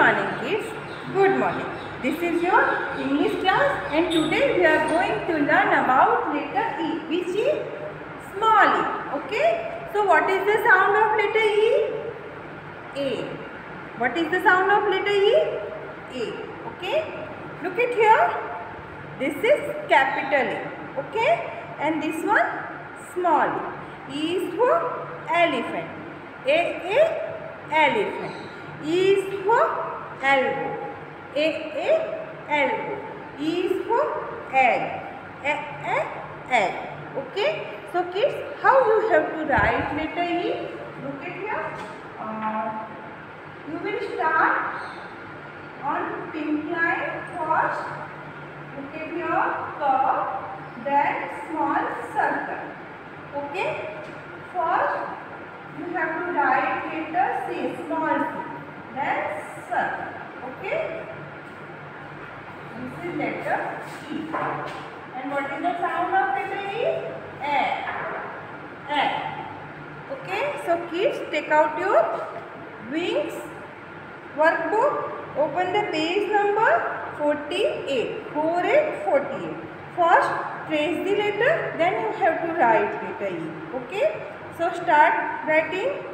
morning kids. Good morning. This is your English class and today we are going to learn about letter E which is small e. Okay. So what is the sound of letter E? A. What is the sound of letter E? A. Okay. Look at here. This is capital A. Okay. And this one small e. E is for elephant. A A elephant. Elbow. A A elbow. E is for egg. A A egg. Okay. So kids, how you have to write letter E? Look at here. Uh, you will start on pink line first. Look at your curve, then small circle. Okay. First, you have to write letter C, small c, then circle. Okay. This letter E. And what is the sound of letter E? A. A. Okay. So kids, take out your wings workbook. Open the page number 48. 48, 48. First, trace the letter, then you have to write letter E. Okay. So start writing